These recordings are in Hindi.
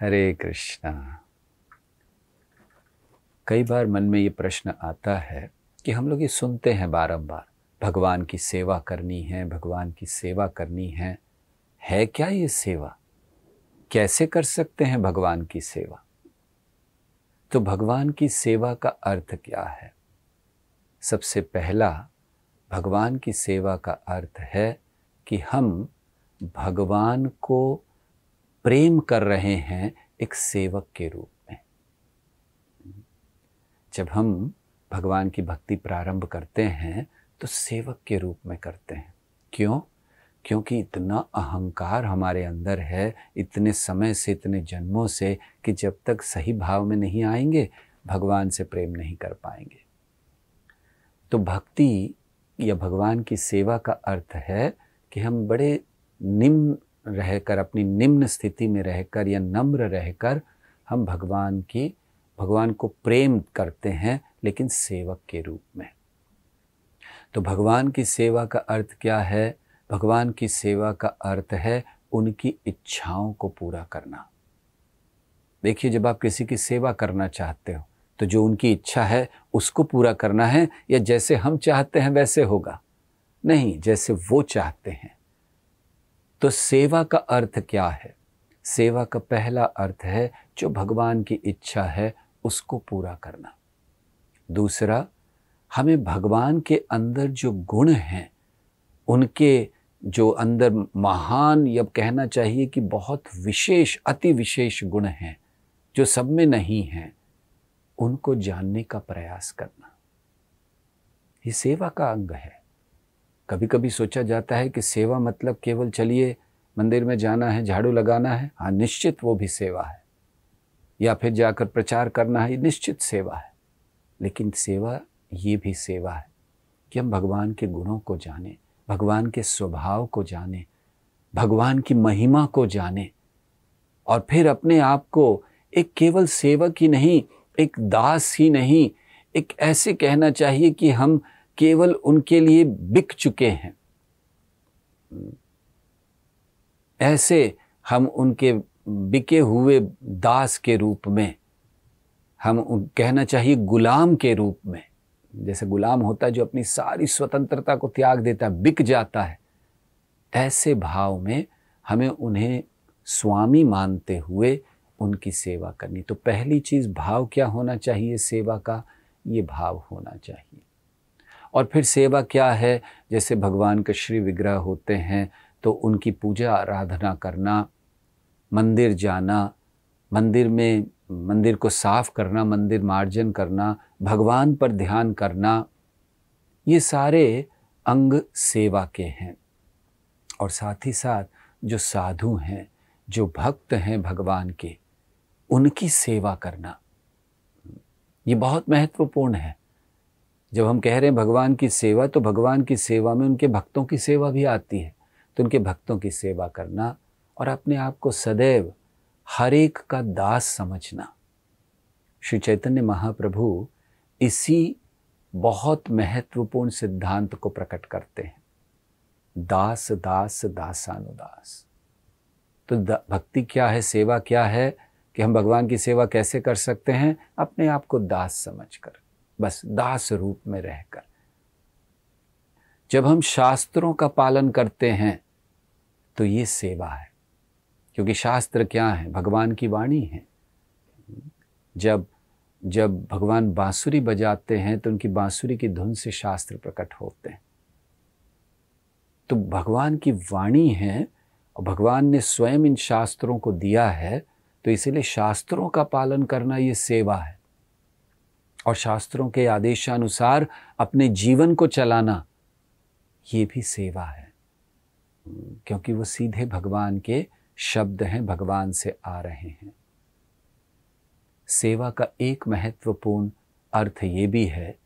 हरे कृष्णा। कई बार मन में ये प्रश्न आता है कि हम लोग ये सुनते हैं बारंबार, भगवान की सेवा करनी है, भगवान की सेवा करनी है। है क्या ये सेवा? कैसे कर सकते हैं भगवान की सेवा? तो भगवान की सेवा का अर्थ क्या है? सबसे पहला, भगवान की सेवा का अर्थ है कि हम भगवान को प्रेम कर रहे हैं एक सेवक के रूप में। जब हम भगवान की भक्ति प्रारंभ करते हैं तो सेवक के रूप में करते हैं। क्यों? क्योंकि इतना अहंकार हमारे अंदर है, इतने समय से, इतने जन्मों से, कि जब तक सही भाव में नहीं आएँगे, भगवान से प्रेम नहीं कर पाएँगे। तो भक्ति या भगवान की सेवा का अर्थ है कि हम बड़े निम्न रहकर, अपनी निम्न स्थिति में रहकर या नम्र रहकर हम भगवान की, भगवान को प्रेम करते हैं, लेकिन सेवक के रूप में। तो भगवान की सेवा का अर्थ क्या है? भगवान की सेवा का अर्थ है उनकी इच्छाओं को पूरा करना। देखिए, जब आप किसी की सेवा करना चाहते हो तो जो उनकी इच्छा है, उसको पूरा करना है, या जैसे हम चाहते हैं वैसे होगा? नहीं, जैसे वो चाहते हैं। तो सेवा का अर्थ क्या है? सेवा का पहला अर्थ है, जो भगवान की इच्छा है, उसको पूरा करना। दूसरा, हमें भगवान के अंदर जो गुण हैं, उनके जो अंदर महान, या कहना चाहिए कि बहुत विशेष, अति विशेष गुण हैं, जो सब में नहीं हैं, उनको जानने का प्रयास करना। ये सेवा का अंग है। कभी कभी सोचा जाता है कि सेवा मतलब केवल चलिए, मंदिर में जाना है, झाड़ू लगाना है। हाँ निश्चित वो भी सेवा है। या फिर जाकर प्रचार करना है, ये निश्चित सेवा है। लेकिन सेवा ये भी सेवा है कि हम भगवान के गुणों को जाने, भगवान के स्वभाव को जाने, भगवान की महिमा को जाने और फिर अपने आप को एक केवल सेवक ही नहीं, एक दास ही नहीं, एक ऐसे कहना चाहिए कि हम केवल उनके लिए बिक चुके हैं। ऐसे हम उनके बिके हुए दास के रूप में, हम कहना चाहिए गुलाम के रूप में, जैसे गुलाम होता है जो अपनी सारी स्वतंत्रता को त्याग देता है, बिक जाता है, ऐसे भाव में हमें उन्हें स्वामी मानते हुए उनकी सेवा करनी। तो पहली चीज़, भाव क्या होना चाहिए सेवा का? ये भाव होना चाहिए। और फिर सेवा क्या है? जैसे भगवान के श्री विग्रह होते हैं तो उनकी पूजा आराधना करना, मंदिर जाना, मंदिर में, मंदिर को साफ़ करना, मंदिर मार्जन करना, भगवान पर ध्यान करना, ये सारे अंग सेवा के हैं। और साथ ही साथ जो साधु हैं, जो भक्त हैं भगवान के, उनकी सेवा करना, ये बहुत महत्वपूर्ण है। जब हम कह रहे हैं भगवान की सेवा तो भगवान की सेवा में उनके भक्तों की सेवा भी आती है। तो उनके भक्तों की सेवा करना और अपने आप को सदैव हर एक का दास समझना। श्री चैतन्य महाप्रभु इसी बहुत महत्वपूर्ण सिद्धांत को प्रकट करते हैं। दास दास, दासानुदास। तो भक्ति क्या है, सेवा क्या है, कि हम भगवान की सेवा कैसे कर सकते हैं? अपने आप को दास समझकर। बस दास रूप में रहकर। जब हम शास्त्रों का पालन करते हैं तो ये सेवा है। क्योंकि शास्त्र क्या है? भगवान की वाणी है। जब जब भगवान बांसुरी बजाते हैं तो उनकी बांसुरी की धुन से शास्त्र प्रकट होते हैं। तो भगवान की वाणी है और भगवान ने स्वयं इन शास्त्रों को दिया है तो इसीलिए शास्त्रों का पालन करना ये सेवा है। और शास्त्रों के आदेशानुसार अपने जीवन को चलाना, ये भी सेवा है। क्योंकि वो सीधे भगवान के शब्द हैं, भगवान से आ रहे हैं। सेवा का एक महत्वपूर्ण अर्थ ये भी है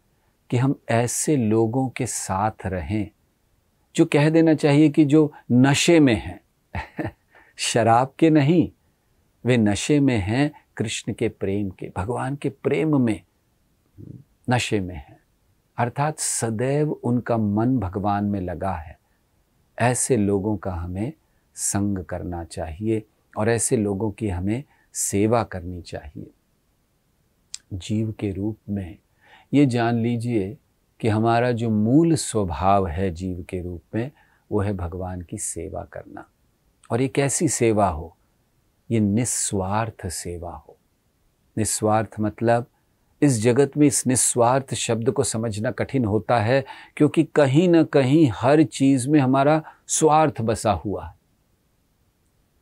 कि हम ऐसे लोगों के साथ रहें, जो कह देना चाहिए कि जो नशे में हैं। शराब के नहीं, वे नशे में हैं, कृष्ण के प्रेम के, भगवान के प्रेम में। नशे में है। अर्थात सदैव उनका मन भगवान में लगा है। ऐसे लोगों का हमें संग करना चाहिए और ऐसे लोगों की हमें सेवा करनी चाहिए। जीव के रूप में ये जान लीजिए कि हमारा जो मूल स्वभाव है जीव के रूप में, वो है भगवान की सेवा करना। और ये कैसी सेवा हो? ये निस्वार्थ सेवा हो। निस्वार्थ मतलब इस जगत में इस निस्वार्थ शब्द को समझना कठिन होता है क्योंकि कहीं ना कहीं हर चीज़ में हमारा स्वार्थ बसा हुआ है।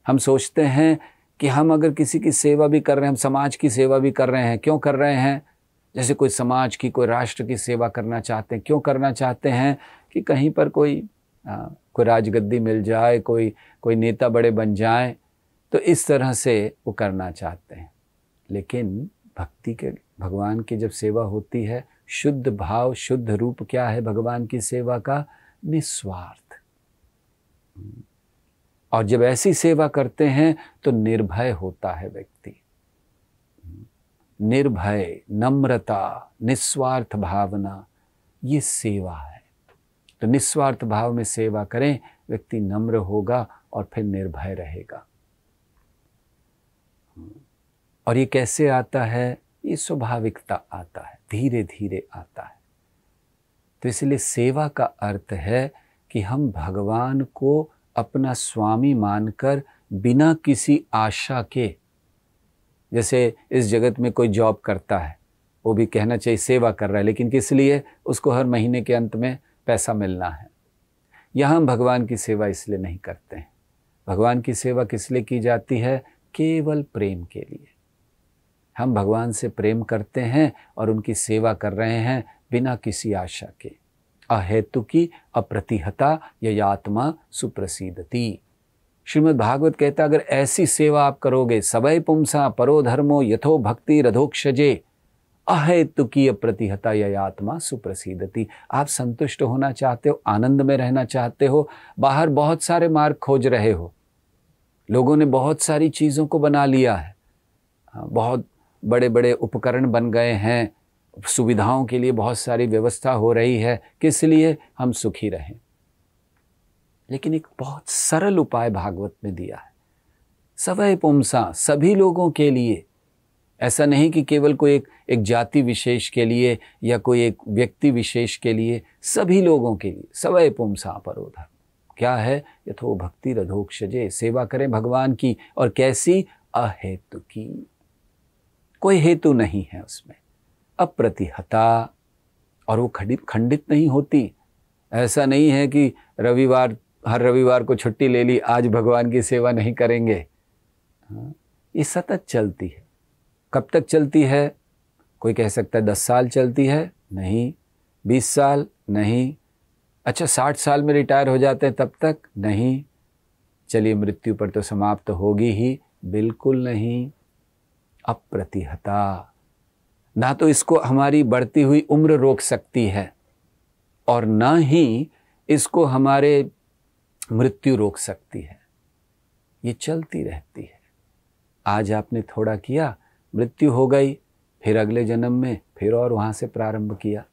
हम सोचते हैं कि हम अगर किसी की सेवा भी कर रहे हैं हम समाज की सेवा भी कर रहे हैं क्यों कर रहे हैं? जैसे कोई समाज की कोई राष्ट्र की सेवा करना चाहते हैं क्यों करना चाहते हैं कि कहीं पर कोई आ, कोई राजगद्दी मिल जाए कोई कोई नेता बड़े बन जाए तो इस तरह से वो करना चाहते हैं। लेकिन भक्ति के भगवान की जब सेवा होती है, शुद्ध भाव, शुद्ध रूप क्या है भगवान की सेवा का? निस्वार्थ। और जब ऐसी सेवा करते हैं तो निर्भय होता है व्यक्ति। निर्भय, नम्रता, निस्वार्थ भावना, ये सेवा है। तो निस्वार्थ भाव में सेवा करें, व्यक्ति नम्र होगा और फिर निर्भय रहेगा। और ये कैसे आता है? ये स्वाभाविकता आता है धीरे धीरे आता है। तो इसलिए सेवा का अर्थ है कि हम भगवान को अपना स्वामी मानकर बिना किसी आशा के, जैसे इस जगत में कोई जॉब करता है, वो भी कहना चाहिए सेवा कर रहा है, लेकिन किस लिए? उसको हर महीने के अंत में पैसा मिलना है। यहाँ हम भगवान की सेवा इसलिए नहीं करते हैं। भगवान की सेवा किस लिए की जाती है? केवल प्रेम के लिए। हम भगवान से प्रेम करते हैं और उनकी सेवा कर रहे हैं बिना किसी आशा के। अहेतु की अप्रतिहता यत्मा सुप्रसिद्धति श्रीमद् भागवत कहता अगर ऐसी सेवा आप करोगे सबय पुंसा परो धर्मो यथो भक्ति रधोक्षजे अहेतु की प्रतिहता यत्मा सुप्रसिद्धति आप संतुष्ट होना चाहते हो आनंद में रहना चाहते हो बाहर बहुत सारे मार्ग खोज रहे हो। लोगों ने बहुत सारी चीज़ों को बना लिया है। हाँ, बहुत बड़े बड़े उपकरण बन गए हैं। सुविधाओं के लिए बहुत सारी व्यवस्था हो रही है। किस लिए? हम सुखी रहें। लेकिन एक बहुत सरल उपाय भागवत में दिया है। सवय पुमसा सभी लोगों के लिए। ऐसा नहीं कि केवल कोई एक एक जाति विशेष के लिए या कोई एक व्यक्ति विशेष के लिए। सभी लोगों के लिए। सवय पुमसा परोधर क्या है? यथो भक्ति रधोक्षजे सेवा करें भगवान की। और कैसी? अहेतु की। कोई हेतु नहीं है उसमें। अप्रतिहता और वो खंडित खंडित नहीं होती। ऐसा नहीं है कि रविवार हर रविवार को छुट्टी ले ली आज भगवान की सेवा नहीं करेंगे। हाँ, ये सतत चलती है। कब तक चलती है? कोई कह सकता है दस साल चलती है? नहीं। बीस साल? नहीं। अच्छा साठ साल में रिटायर हो जाते हैं तब तक? नहीं। चलिए मृत्यु पर तो समाप्त होगी ही। बिल्कुल नहीं। अप्रतिहता। ना तो इसको हमारी बढ़ती हुई उम्र रोक सकती है और ना ही इसको हमारे मृत्यु रोक सकती है। ये चलती रहती है। आज आपने थोड़ा किया, मृत्यु हो गई, फिर अगले जन्म में फिर और वहाँ से प्रारंभ किया।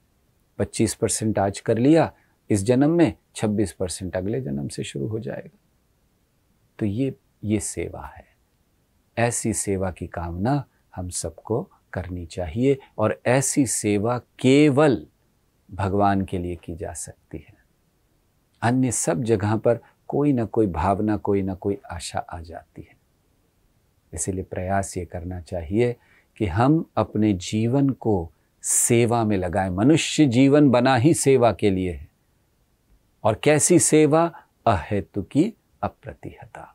25 परसेंट आज कर लिया, इस जन्म में 26 परसेंट अगले जन्म से शुरू हो जाएगा। तो ये ये सेवा है। ऐसी सेवा की कामना हम सबको करनी चाहिए और ऐसी सेवा केवल भगवान के लिए की जा सकती है। अन्य सब जगह पर कोई ना कोई भावना, कोई ना कोई आशा आ जाती है। इसीलिए प्रयास ये करना चाहिए कि हम अपने जीवन को सेवा में लगाएँ। मनुष्य जीवन बना ही सेवा के लिए है। और कैसी सेवा? अहेतु की अप्रतिहता।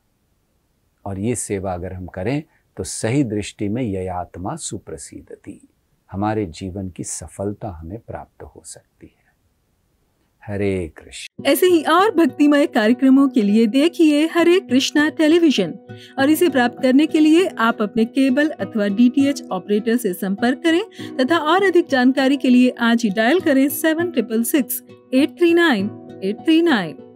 और ये सेवा अगर हम करें तो सही दृष्टि में यह आत्मा सुप्रसिद्धति हमारे जीवन की सफलता हमें प्राप्त हो सकती है। हरे कृष्ण। ऐसे ही और भक्तिमय कार्यक्रमों के लिए देखिए हरे कृष्णा टेलीविज़न और इसे प्राप्त करने के लिए आप अपने केबल अथवा डीटीएच ऑपरेटर से संपर्क करें तथा और अधिक जानकारी के लिए आज ही डायल करें seven triple six eight three nine eight three nine